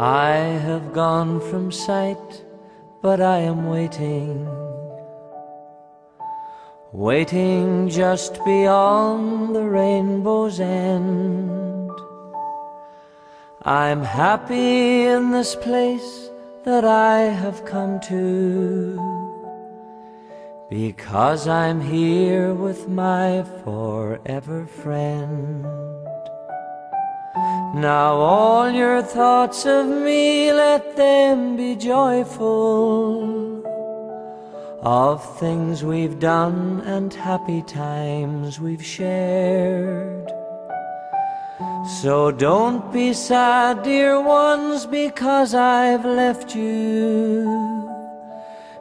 I have gone from sight, but I am waiting. Waiting just beyond the rainbow's end. I'm happy in this place that I have come to. Because I'm here with my forever friend. Now all your thoughts of me, let them be joyful. Of things we've done and happy times we've shared. So don't be sad, dear ones, because I've left you.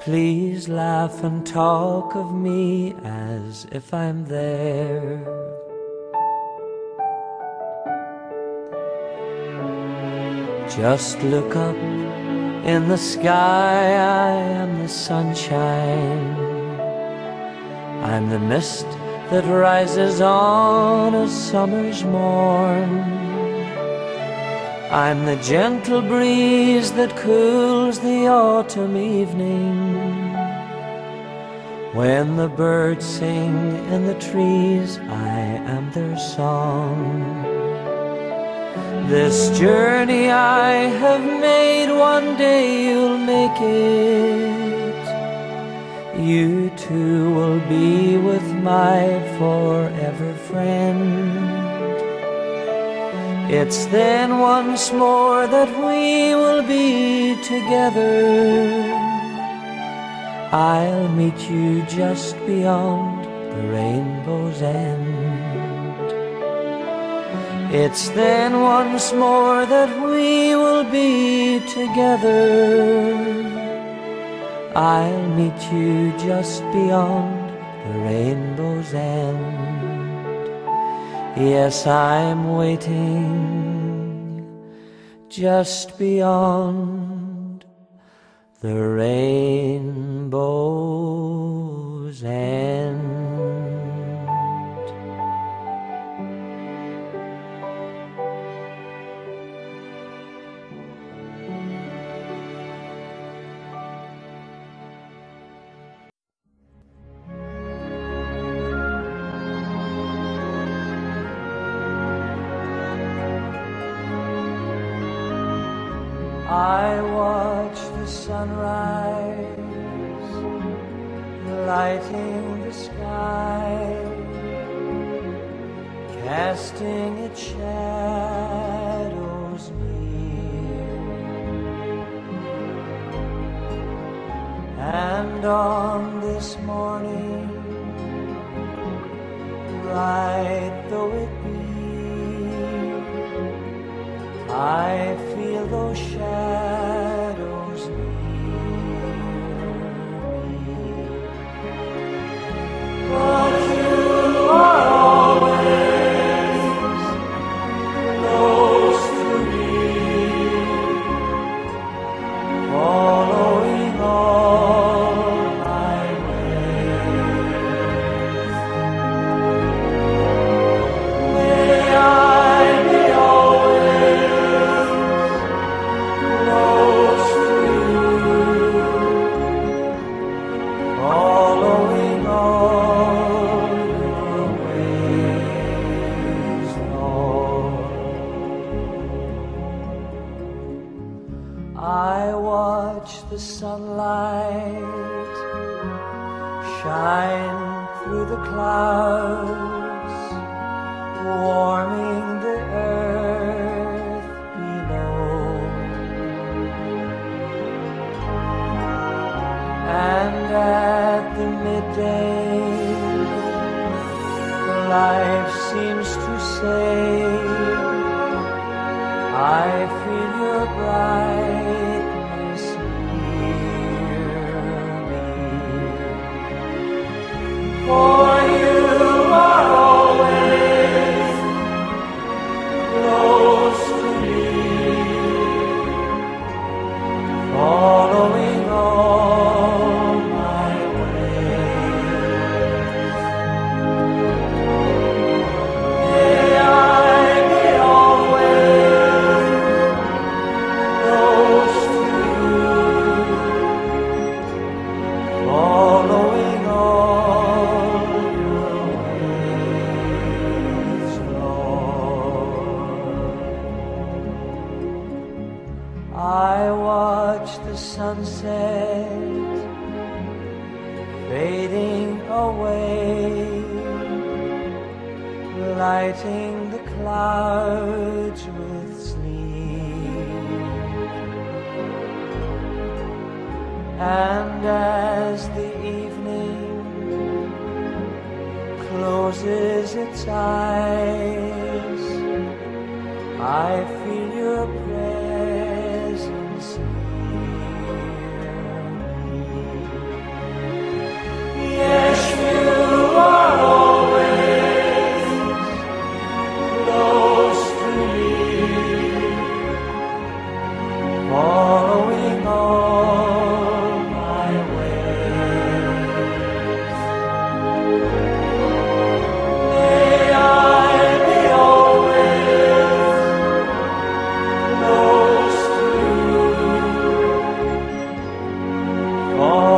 Please laugh and talk of me as if I'm there. Just look up in the sky, I am the sunshine. I'm the mist that rises on a summer's morn. I'm the gentle breeze that cools the autumn evening. When the birds sing in the trees, I am their song. This journey I have made, one day you'll make it. You too will be with my forever friend. It's then once more that we will be together. I'll meet you just beyond the rainbow's end. It's then once more that we will be together. I'll meet you just beyond the rainbow's end. Yes, I'm waiting just beyond the rainbow's end. Sunrise lighting the sky, casting its shadows near. And on this morning, bright though it be, I feel those shadows the sunlight shine through the clouds, warming the earth below. And at the midday, life seems to say, I I watch the sunset fading away, lighting the clouds with sleep. And as the evening closes its eyes, I you,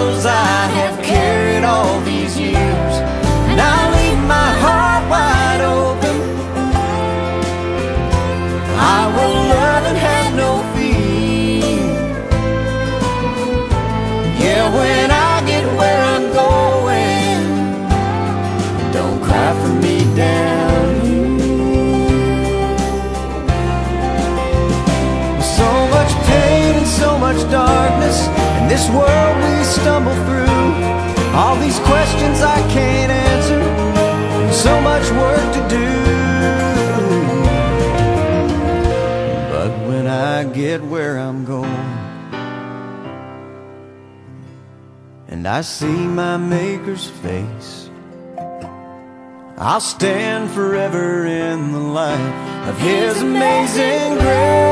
struggles I have carried all these years, and I'll leave my heart wide open. I will love and have no fear. Yeah, when I get where I'm going, don't cry for me down here. So much pain and so much darkness in this world we stumble through. All these questions I can't answer, so much work to do. But when I get where I'm going, and I see my Maker's face, I'll stand forever in the light of His amazing grace.